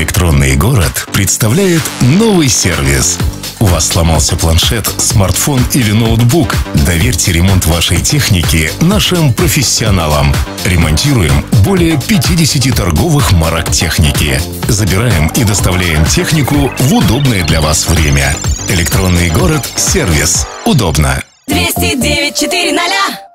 Электронный город представляет новый сервис. У вас сломался планшет, смартфон или ноутбук? Доверьте ремонт вашей техники нашим профессионалам. Ремонтируем более 50 торговых марок техники. Забираем и доставляем технику в удобное для вас время. Электронный город. Сервис. Удобно. 209 4 0